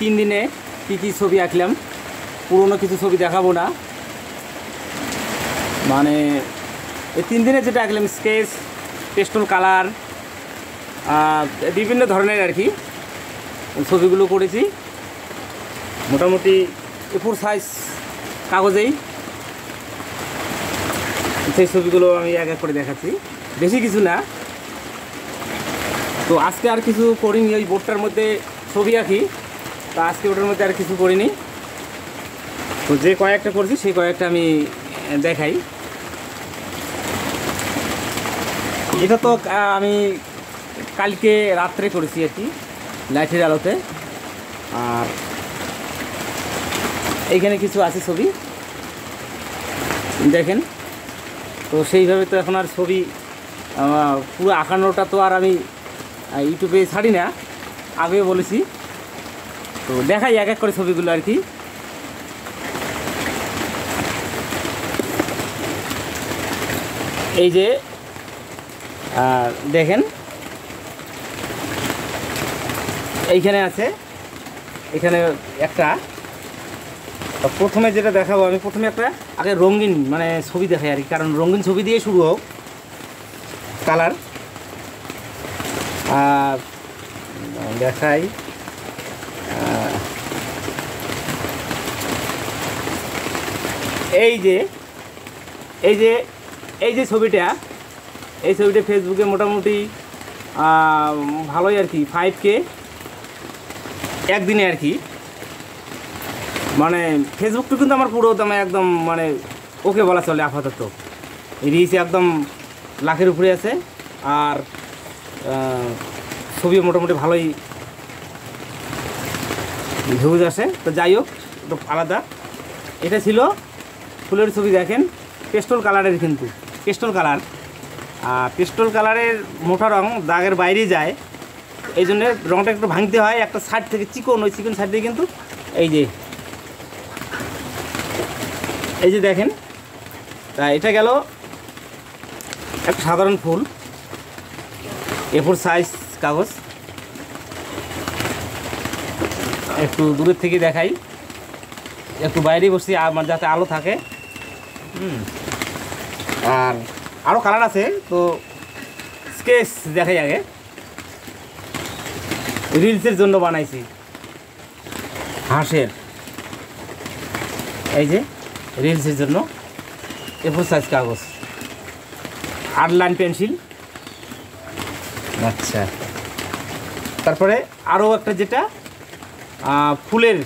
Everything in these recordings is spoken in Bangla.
তিন দিনে কী কী ছবি আঁকলাম, পুরনো কিছু ছবি দেখাবো না। মানে এই তিন দিনে যেটা আঁকলাম, স্কেচ, পেস্টল কালার বিভিন্ন ধরনের আর কি ছবিগুলো করেছি। মোটামুটি এফোর সাইজ কাগজেই সেই ছবিগুলো আমি এক এক করে দেখাচ্ছি। বেশি কিছু না। তো আজকে আর কিছু করিনি, ওই বোর্ডটার মধ্যে ছবি আঁকি। তা আজকে ওটার মধ্যে আর কিছু করিনি। তো যে কয়েকটা করছি, সেই কয়েকটা আমি দেখাই। এটা তো আমি কালকে রাত্রে করেছি আর কি, লাইটের আলোতে। আর এইখানে কিছু আছে ছবি। দেখেন। তো সেইভাবে তো এখন আর ছবি পুরো আঁকানোটা তো আর আমি ইউটিউবে ছাড়ি না। আগেও বলেছি। তো দেখাই এক এক করে ছবিগুলো আর কি। এই যে দেখেন। এইখানে আছে, এখানে একটা। প্রথমে যেটা দেখাবো, আমি প্রথমে একটা, আগে রঙিন মানে ছবি দেখাই আর কি, কারণ রঙিন ছবি দিয়ে শুরু হোক, কালার। আর দেখাই। এই যে এই যে এই যে ছবিটা, এই ছবিটা ফেসবুকে মোটামুটি ভালোই আর কি ফাইভ কে একদিনে আর কি। মানে ফেসবুকটা কিন্তু আমার পুরো দামে একদম মানে ওকে বলা চলে আপাতত। রিচ একদম লাখের উপরে আছে, আর ছবি মোটামুটি ভালোই ভিউজ আসে। তো যাই হোক আলাদা। এটা ছিল ফুলের ছবি দেখেন, পেস্টল কালারের কিন্তু, পেস্টল কালার আর পেস্টল কালারের মোটা রং দাগের বাইরে যায়, এই জন্য রংটা একটু ভাঙতে হয়, একটা সাইড থেকে চিকন, ওই চিকন সাইড দিয়ে কিন্তু এই যে এই যে দেখেন, তা এটা গেল একটা সাধারণ ফুল এফোর সাইজ কাগজ একটু দূরের থেকে দেখাই, একটু বাইরেই বসি, আমার যাতে আলো থাকে। আর আরও কালার আছে, তো স্কেচ দেখাই আগে। রিলসের জন্য বানাইছি। হাঁসের। এই যে, রিলসের জন্য। এফোর সাইজ কাগজ। আট লাইন পেন্সিল। আচ্ছা। তারপরে আরও একটা যেটা ফুলের,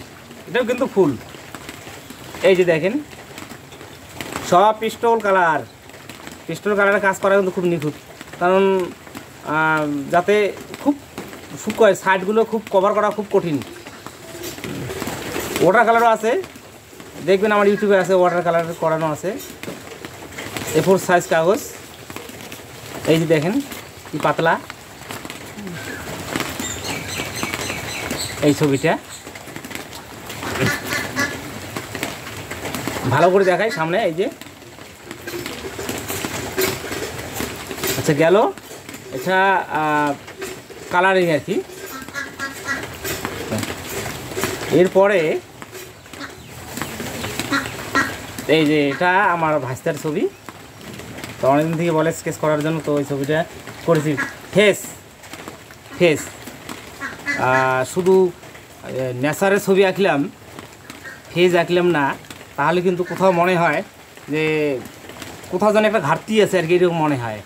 এটাও কিন্তু ফুল। এই যে দেখেন। সব পিস্টল কালার। পিস্টল কালারের কাজ করা কিন্তু খুব নিখুঁত। কারণ যাতে খুব শুকোয় সাইডগুলো খুব কভার করা খুব কঠিন। ওয়াটার কালারও আছে। দেখবেন আমার ইউটিউবে আছে ওয়াটার কালার করানো আছে। এ ফোর সাইজ কাগজ। এই যে দেখেন, কি পাতলা। এই ছবিটা। ভালো করে দেখায় সামনে, এই যে। আচ্ছা গেল। এটা কালারিং আর কি। এরপরে এই যে এটা আমার ভাস্তার ছবি। তো অনেকদিন থেকে বলে স্কেচ করার জন্য তো ওই ছবিটা করেছি। Face face. শুধু নেচারের ছবি আঁকলাম, ফেজ আঁকলাম না। তাহলে কিন্তু কোথাও মনে হয় যে কোথাও যেন একটা ঘাটতি আছে আর কি, এরকম মনে হয়।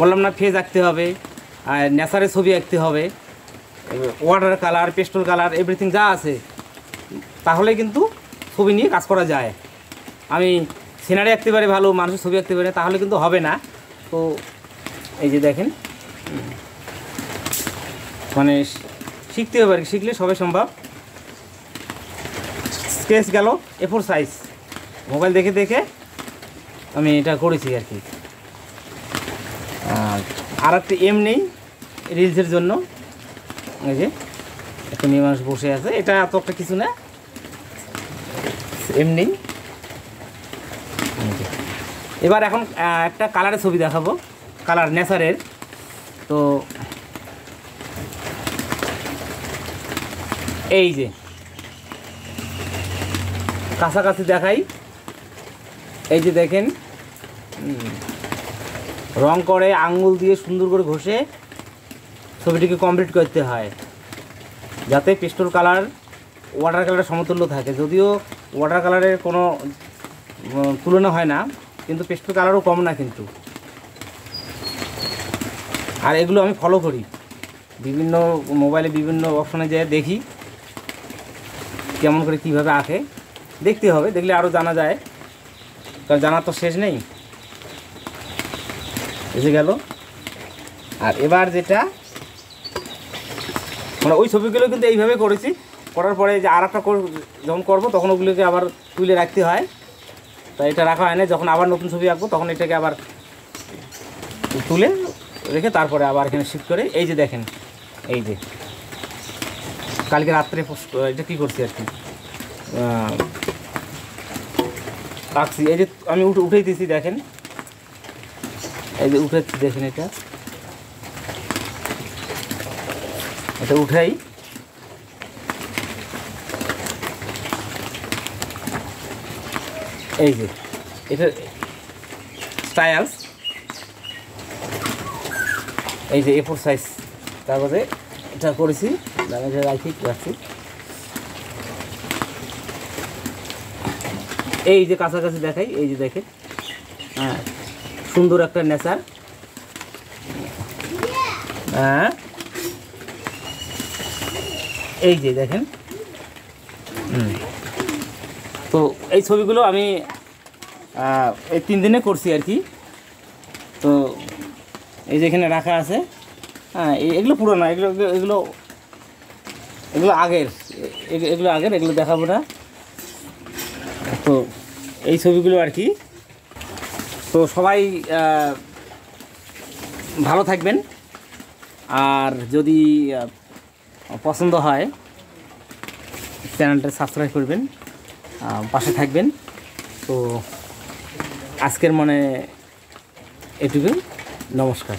বললাম না, ফেজ আঁকতে হবে, আর নেচারের ছবি আঁকতে হবে water colour pastel colour everything যা আছে, তাহলে কিন্তু ছবি নিয়ে কাজ করা যায়। আমি সিনারি আঁকতে পারি ভালো, মানুষের ছবি আঁকতে পারি, তাহলে কিন্তু হবে না। তো এই যে দেখেন মানে শিখতে হবে আর কি, শিখলে সবে সম্ভব। স্কেচ গেল এফোর সাইজ মোবাইল দেখে দেখে আমি এটা করেছি আর কি। আর একটা এম নেই রিলসের জন্য। এই যে, একটা মেয়ে মানুষ বসে আছে। এটা এত একটা কিছু না। এমনি এবার এখন একটা কালারের ছবি দেখাবো। কালার নেচারের তো এই যে, কাছাকাছি দেখাই। এই যে দেখেন রং করে আঙ্গুল দিয়ে সুন্দর করে ঘষে ছবিটিকে কমপ্লিট করতে হয়। যাতে পেস্টল কালার ওয়াটার কালারের সমতুল্য থাকে। যদিও ওয়াটার কালারের কোনো তুলনা হয় না, কিন্তু পেস্টল কালারও কম না কিন্তু। আর এগুলো আমি ফলো করি। বিভিন্ন মোবাইলে বিভিন্ন অপশনে যেয়ে দেখি, কেমন করে কীভাবে আঁকে। দেখতে হবে, দেখলে আরও জানা যায়। কারণ জানার তো শেষ নেই। এসে গেল। আর এবার যেটা মানে ওই ছবিগুলো কিন্তু এইভাবে করেছি। করার পরে যে আর একটা যখন করব, তখন ওগুলোকে আবার তুলে রাখতে হয়। তা এটা রাখা হয় না, যখন আবার নতুন ছবি আঁকবো, তখন এটাকে আবার তুলে রেখে তারপরে আবার এখানে শিফট করে। এই যে দেখেন, এই যে। কালকে রাত্রে এটা কী করছি আর কি? আঁকছি। এই যে আমি উঠে উঠেই দিয়েছি দেখেন। এই যে উঠে, দেখেন এটা। এটা উঠাই। এই যে, এটা স্টাইলস এই যে এ ফোর সাইজ তারপরে এটা করেছি এটা রাখি রাখছি। এই যে, কাছাকাছি দেখাই, এই যে দেখে হ্যাঁ। সুন্দর একটা নেচার হ্যাঁ। এই যে দেখেন। তো এই ছবিগুলো আমি এই তিন দিনে করছি আর কি। তো এই যে এখানে রাখা আছে। হ্যাঁ এগুলো পুরোনো, এগুলো- এগুলো এগুলো আগের। এগুলো আগের, এগুলো দেখাবো না। তো এই ছবিগুলো আর কি। তো সবাই ভালো থাকবেন। আর যদি পছন্দ হয়, চ্যানেলটা সাবস্ক্রাইব করবেন পাশে থাকবেন। তো আজকের মনে এটুকু নমস্কার।